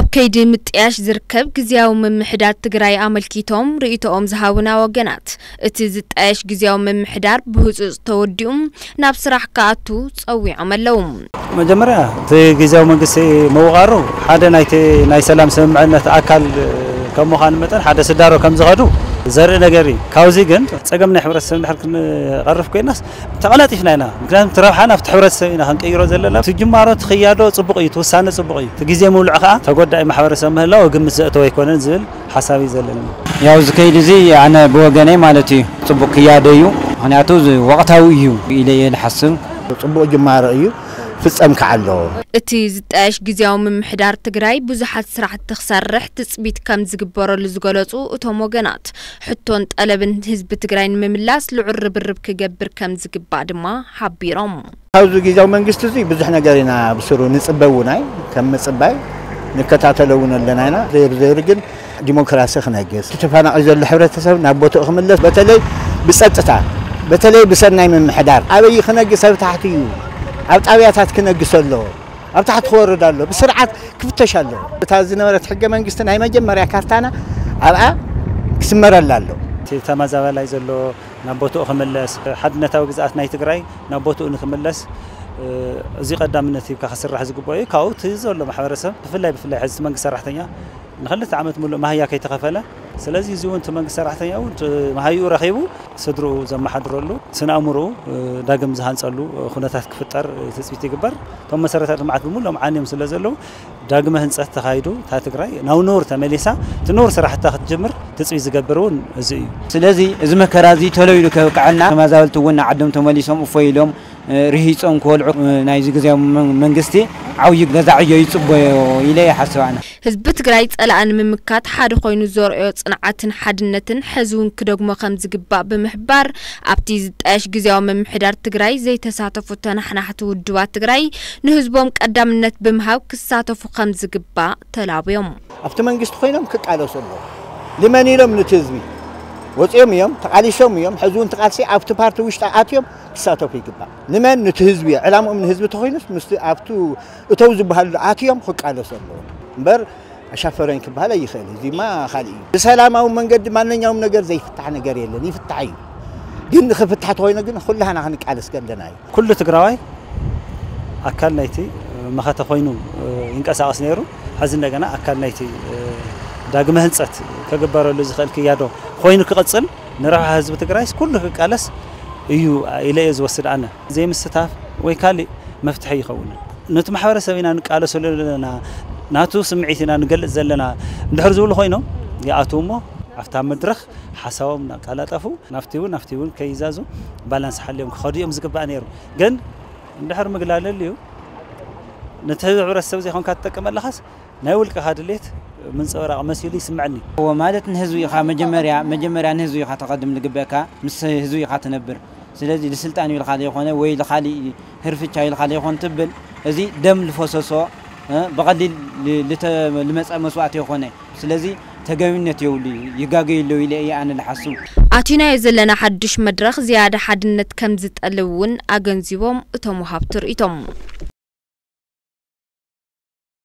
ኣብ ከይዲ ምጥያሽ ዝርከብ ግዜያዊ ምምሕዳር ትግራይ ኣመልኪቶም ርእቶኦም ዝሃቡና ወገናት እቲ ዝጣየሽ ግዜያዊ ምምሕዳር ብህፁፅ ተወዲኡ ናብ ስራሕ ክኣቱ ፀዊዖም ኣለዉ መጀመርያ እቲ ግዜያዊ መንግስቲ ምውቃሩ ሓደ ናይ ሰላም ስምምዕነት ኣካል ከም ምዃኑ መጠን ሓደ ስዳሮ ከም ዝኸዱ ዘርኢ ነገር እዩ ካብዚ ግን ፀገም ናይ ሕብረተሰብ ድሕር ክንቐርፍ ኮይናስ ተቐላጢፍና ኢና ምክንያቱ እቲ ረብሓ ናብቲ ሕብረተሰብ ኢና ክንቀይሮ ዘለና እቲ ጅማሮ ትኽያዶ ፅቡቕ እዩ ትውሳነ ፅቡቕ እዩ እቲ ግዜ ምብልዑ ከዓ ተጎዳኢ ማሕበረሰብ ምህላው ግምት ዘእተው ኣይኮነን ዝብል ሓሳብ እዩ ዘለኒ ያው እዚ ከይድ እዚ ኣነ ብወገነይ ማለት እዩ ፅቡቕ ክያዶ እዩ ምክንያቱ ወቕታዊ እዩ ኢለ እየ ዝሓስብ ፅቡቕ ጅማሮ እዩ فسأمك عنه. أتي زدأش جزيا من محدار تجري بزحت سرعة تخسر رحت تثبيت كم زجبر لزجلاته وتموجنات حتى أنت ألا هز بتجري من ملاس لعر برب كجبر كم زج بعد ما حبي رم. هذا جزيا من قصتي بزحنا جرينا نسبة وناي كم نسبي نكتاتلونا لناينا زير زير جن ديمقراسي خناجس. تشوف أنا أجل الحرة تسوي نبوت أخملس بتلي بسأتتع بتلي بسرناي من محدار أبي خناجس أبي تحتيه. ኣብ ጣብያታት ክነግስ ኣለዎ ኣብ ታሕቲ ክወርድ ኣሎ ብስርዓት ክፍተሽ ኣለዎ እታ ዝነበረት ሕገ መንግስቲ ናይ መጀመርያ ካርታና ኣብኣ ክስመረላ ኣሎ እቲ ተመዛበላይ ዘሎ ናብ ቦትኡ ክምለስ ሓድነታዊ ግዝኣት ናይ ትግራይ ናብ ቦትኡ ንክምለስ እዚ ቀዳምነት ሂብካ ክስራሕ ዝግብኦ እዩ ካብኡ እቲ ዘሎ ማሕበረሰብ ብፍላይ ብፍላይ ሕዚ መንግስቲ ሰራሕተኛ ንክልተ ዓመት ሙሉእ ማህያ ከይተኸፈለ ስለዚ እዚ እውን እቲ መንግስቲ ሰራሕተኛ እውን መሃይኡ ረኺቡ ስድርኡ ዘመሓድረሉ ስነ ኣእምርኡ ዳግም ዝሃንፀሉ ኩነታት ክፍጠር ትፅቢት ይግበር እቶም መሰረተ ልምዓት ብምሉ ሎምዓንዮም ስለ ዘለዉ ዳግመ ህንፀት ተኻይዱ እታ ትግራይ ናብ ንቡር ተመሊሳ እቲ ንቡር ስራሕታ ክትጅምር ትፅቢት ዝገብር እውን እዚ እዩ ስለዚ እዚ መከራ እዚ ተለይሉ ከብቅዓና ተመዛበልቲ እውን ንዓዶም ተመሊሶም እፎ ኢሎም ርሂፆም ክበልዑ ናይዚ ግዜ መንግስቲ ዓብዪ ገዛዕዮ ይፅበዮ ኢለ ይሓስብ ኣነ ህዝቢ ትግራይ ፀላእ ንምምካት ሓደ ኮይኑ ዘርአዮ ፅንዓትን ሓድነትን ሕዚ እውን ክደግሞ ከም ዝግባእ ብምሕባር ኣብቲ ዝጣየሽ ግዜያዊ ምምሕዳር ትግራይ ዘይተሳተፉ ተናሕናሕቲ ውድባት ትግራይ ንህዝቦም ቀዳምነት ብምሃብ ክሳተፉ ከም ዝግባእ ተላብዮም ኣብቲ መንግስቲ ኮይኖም ክቃለሱ ኣለዎ ንመን ኢሎም ነቲ ህዝቢ ወፂኦም እዮም ተቃሊሶም እዮም ሕዚ እውን ተቃልሲ ኣብቲ ፓርቲ ውሽጢ ኣትዮም ክሳተፉ ይግባእ ንመን ነቲ ህዝቢ እዩ ዕላምኦም ንህዝቢ ተኮይኑስ ምስ ኣብቲ እተው ዝበሃሉ ኣትዮም ክቃለሱ ኣለዎ እምበር ኣሻፈረን ክበሃል ኣይኽእል እዚ ማ ካልእ እዩ ብሰላማዊ መንገዲ ማንኛውም ነገር ዘይፍታሕ ነገር የለን ይፍታሕ እዩ ግን ንክፍታሕ ተኮይኑ ግን ኩላህና ክንቃለስ ከለና እዩ ኩሉ ትግራዋይ ኣካል ናይቲ መኸተ ኮይኑ ይንቀሳቐስ ነይሩ ሕዚ እንደገና ኣካል ናይቲ ዳግመ ህንፀት ከግበረሉ ዝኽእል ክያዶ ኮይኑ ክቕፅል ንረብሓ ህዝቢ ትግራይስ ኩሉ ክቃለስ እዩ ኢለ እየ ዝወስድ ኣነ ዘይምስታፍ ወይ ካልእ መፍትሒ ይኸውንን ነቲ ማሕበረሰብ ኢና ንቃለሰሉ ዘለና ናቱ ስምዒት ኢና ንገልፅ ዘለና እንድሕር ዝብሉ ኮይኖም ይኣትዉ እሞ ኣብታ መድረኽ ሓሳቦም ናቃላጠፉ ናፍቲ እውን ናፍቲ እውን ከይዛዙ ባላንስ ሓልዮም ክኸዱ እዮም ዝግባእ ነይሩ ግን እንድሕር ምግላለል እዩ ነቲ ህብረተሰብ ዘይኮንካ ትጠቀመ ኣለኻስ ናይ ውልቅኻ ድሌት من صورة مسيلي سمعني هو ما دت نهزوي خا مجمريا مجمريا نهزوي خا تقدم لقبك مس هزوي خا تنبر سلازي لسلطاني الخالي يخونا وي الخالي هرفي تشاي الخالي يخون تبل ازي دم الفوسوسو بغدي لمسا مسواتي يخونا سلازي تجاوينت يولي يقاقي اللي يلي اي انا الحسو اتينا يزلنا حدش مدرخ زيادة حدنت كمزت اللون اغنزيوم اتمو هابتر اتمو